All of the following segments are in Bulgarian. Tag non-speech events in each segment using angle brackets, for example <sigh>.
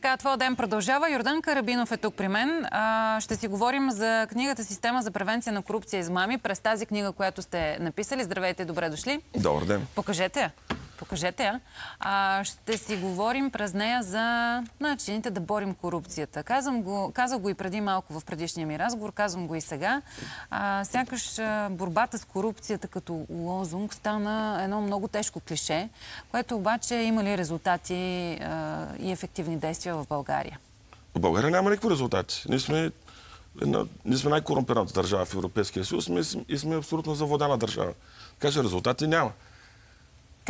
така, твоя ден продължава. Йордан Карабинов е тук при мен. А, ще си говорим за книгата Система за превенция на корупция и измами. През тази книга, която сте написали. Здравейте, добре дошли. Добър ден. Покажете я. Покажете я. А, ще си говорим през нея за начините да борим корупцията. Казвам го, казах го и преди малко в предишния ми разговор, казвам го и сега. А, сякаш а, борбата с корупцията като лозунг стана едно много тежко клише, което обаче има ли резултати а, и ефективни действия в България? В България няма никакви резултати. Ние сме, една, ние сме най-корумпираната държава в Европейския съюз и сме, абсолютно завладена държава. Така че резултати няма.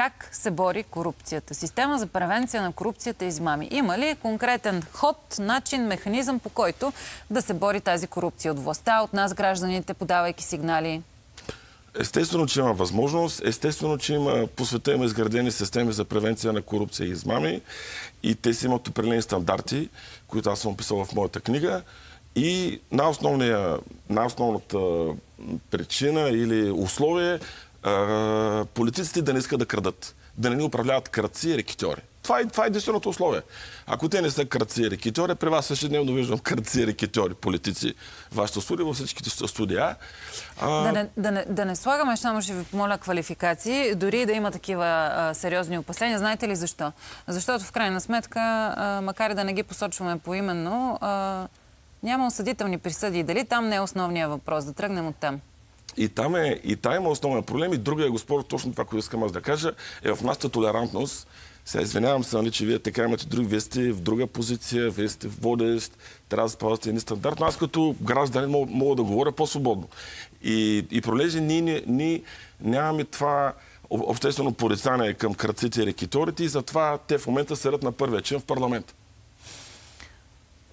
Как се бори корупцията? Система за превенция на корупцията и измами. Има ли конкретен ход, начин, механизъм, по който да се бори тази корупция от властта, от нас гражданите, подавайки сигнали? Естествено, че има възможност. Естествено, че има по света има изградени системи за превенция на корупция и измами. И те си имат определени стандарти, които аз съм описал в моята книга. И най-основната причина или условие политиците да не искат да крадат, да не ни управляват кръци и рекетьори. Това е, това е единственото условие. Ако те не са кръци и рекетьори, при вас ежедневно виждам кръци и рекетьори, политици, вашето студия, във всичките студия. А... Да, не, да, не, да не слагаме, само ще ви помоля квалификации, дори да има такива а, сериозни опасения. Знаете ли защо? Защото в крайна сметка, а, макар и да не ги посочваме поименно, а, няма осъдителни присъди. Дали там не е основният въпрос? Да тръгнем от там. И там, е, и там има основен проблем. И другия, госпожо, точно това, което искам аз да кажа, е в нашата толерантност. Сега извинявам се, нали, че вие така имате други, вие сте в друга позиция, вие сте водещ, трябва да спазвате един стандарт, но аз като гражданин мога, мога да говоря по-свободно. И, и пролежи ние, ние нямаме това обществено порицание към кръците и рекиторите и затова те в момента седят на първия чин в парламента.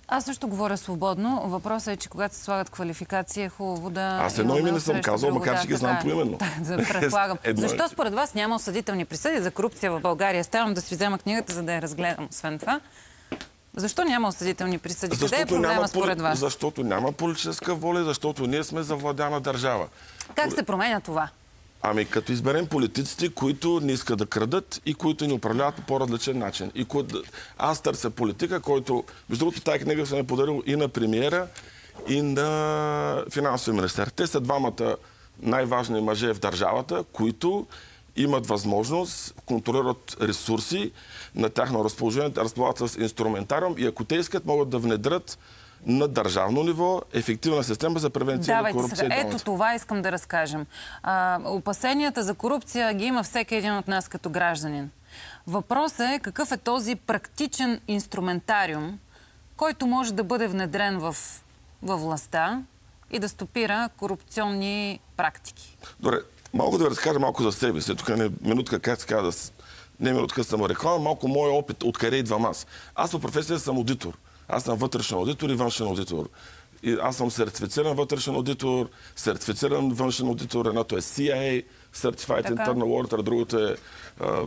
Аз също говоря свободно. Въпросът е, че когато се слагат квалификации, е хубаво да. Аз едно име не съм казал, макар че ги знам поименно. <laughs> Да, предполагам. Защо според вас няма осъдителни присъди за корупция в България? Ставам да си взема книгата, за да я разгледам. Освен това. Защо няма осъдителни присъди? Защото Къде е проблема няма, според вас? Защото няма политическа воля, защото ние сме завладяна държава. Как се променя това? Ами като изберем политиците, които не искат да крадат и които ни управляват по по-различен начин. И ко... Аз търся политика, който, между другото, тази книга съм е подарил и на премиера, и на финансови министър. Те са двамата най-важни мъже в държавата, които имат възможност, контролират ресурси на тяхно разположение, разполагат с инструментариум и ако те искат, могат да внедрят на държавно ниво ефективна система за превенция Давайте на корупция. Сега. Ето това искам да разкажем. А, опасенията за корупция ги има всеки един от нас като гражданин. Въпросът е какъв е този практичен инструментариум, който може да бъде внедрен в, във властта и да стопира корупционни практики. Добре, мога да ви разкажа малко за себе си. Тук е минутка, как се казва, не минутка съм реклама, малко мой опит, откъде идвам аз. Аз по професия съм аудитор. Аз съм вътрешен аудитор и външен аудитор. И аз съм сертифициран вътрешен аудитор, сертифициран външен аудитор. Едното е CIA, Certified така. Internal Auditor, другото е а,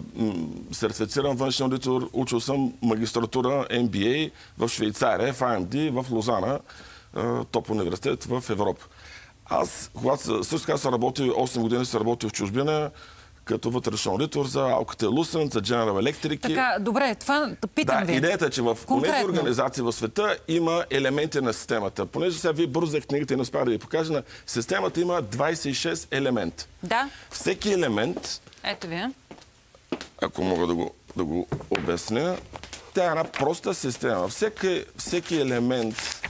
сертифициран външен аудитор. Учил съм магистратура MBA в Швейцария, в AMD, в Лозана, а, топ университет в Европа. Аз, когато също така съм работил, 8 години съм работил в чужбина, като вътрешен аудитор за Alcatel Lucent, за General Electric. Така, добре, това питам да, ви. Идеята е, че в тези организации в света има елементи на системата. Понеже сега вие бързо за книгата и не успях да ви покажа, на системата има 26 елемента. Да. Всеки елемент... Ето вие. Ако мога да го, да го обясня. Тя е една проста система. Всеки, всеки елемент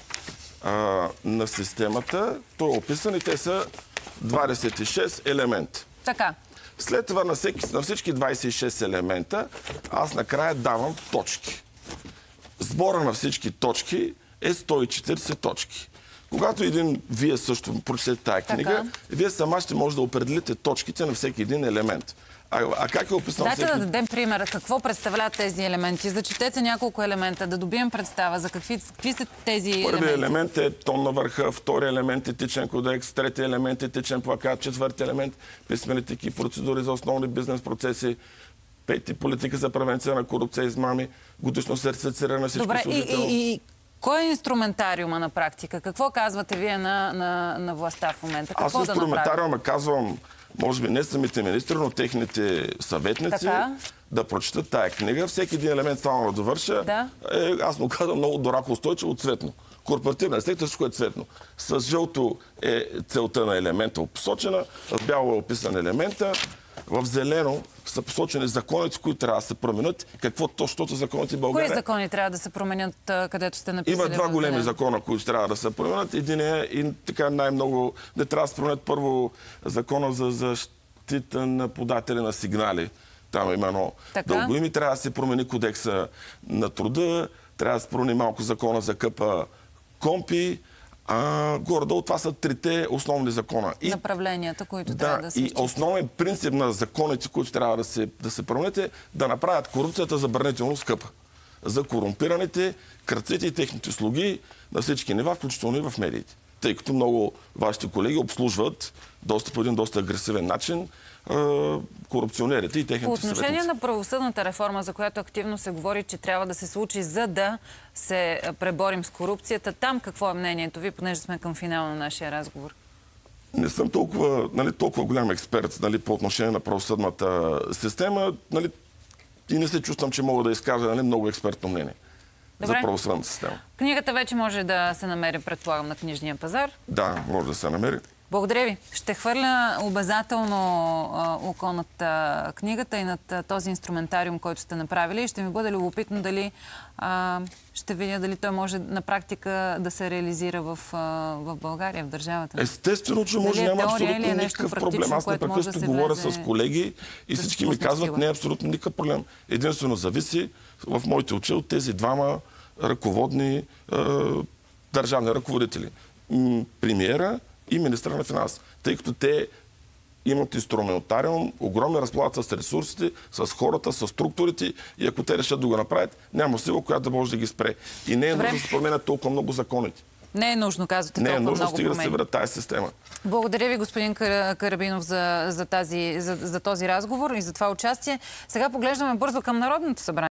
а, на системата, той е описан и те са 26 елемента. Така. След това на, всеки, на всички 26 елемента аз накрая давам точки. Сбора на всички точки е 140 точки. Когато един, вие също прочетете тази книга, така. вие сама ще може да определите точките на всеки един елемент. А, а как е описано Дайте всеки... да дадем пример. Какво представляват тези елементи? Зачетете няколко елемента, да добием представа за какви, какви са тези Първи елементи. елемент е тон на върха, втори елемент е тичен кодекс, трети елемент е тичен плакат, четвърти елемент писмените процедури за основни бизнес процеси, пети политика за превенция на корупция и измами, годишно сертифициране на всички Добре, и, и, и кой е инструментариума на практика? Какво казвате вие на, на, на властта в момента? Какво Аз инструментариума да казвам може би не самите министри, но техните съветници, така. да прочетат тая книга. Всеки един елемент само да довърша. Да. Е, аз му казвам много дорако устойчиво цветно. Корпоративна сектор всичко е цветно. С жълто е целта на елемента посочена, с бяло е описан елемента, в зелено са посочени законите, които трябва да се променят. Какво точно законите в Кои България? закони трябва да се променят, където сте написали? Има два големи закона, които трябва да се променят. Един е и така най-много... Не трябва да се променят първо закона за защита на податели на сигнали. Там има едно дълго име. Трябва да се промени кодекса на труда. Трябва да се промени малко закона за къпа компи. А, горе-долу това са трите основни закона. И Направленията, които трябва да, да се и основен принцип на законите, които трябва да се, да се променят е да направят корупцията забранително скъпа. За корумпираните, кръците и техните слуги на всички нива, включително и в медиите. Тъй като много вашите колеги обслужват доста по един доста агресивен начин корупционерите и техните По отношение съветници. на правосъдната реформа, за която активно се говори, че трябва да се случи, за да се преборим с корупцията, там какво е мнението ви, понеже сме към финала на нашия разговор? Не съм толкова, нали, толкова голям експерт нали, по отношение на правосъдната система нали, и не се чувствам, че мога да изкажа нали, много експертно мнение Добре. за правосъдната система. Книгата вече може да се намери, предполагам, на книжния пазар. Да, може да се намери. Благодаря ви. Ще хвърля обязателно а, око над а, книгата и над а, този инструментариум, който сте направили. И ще ми бъде любопитно дали ще видя дали той може на практика да се реализира в, в България, в държавата. Естествено, че може е няма абсолютно е никакъв проблем. Аз да непрекъснато се говоря влезе с колеги и да всички ми казват, сила. не е абсолютно никакъв проблем. Единствено зависи в моите очи от тези двама ръководни държавни ръководители. Премиера и министра на финанс. Тъй като те имат инструментариум, огромни разполагат с ресурсите, с хората, с структурите и ако те решат да го направят, няма сила, която да може да ги спре. И не е Добре. нужно да се променят толкова много законите. Не е нужно, казвате, Не е нужно, много стига да се върят тази система. Благодаря ви, господин Кара- Карабинов, за, за, тази, за, за този разговор и за това участие. Сега поглеждаме бързо към Народното събрание.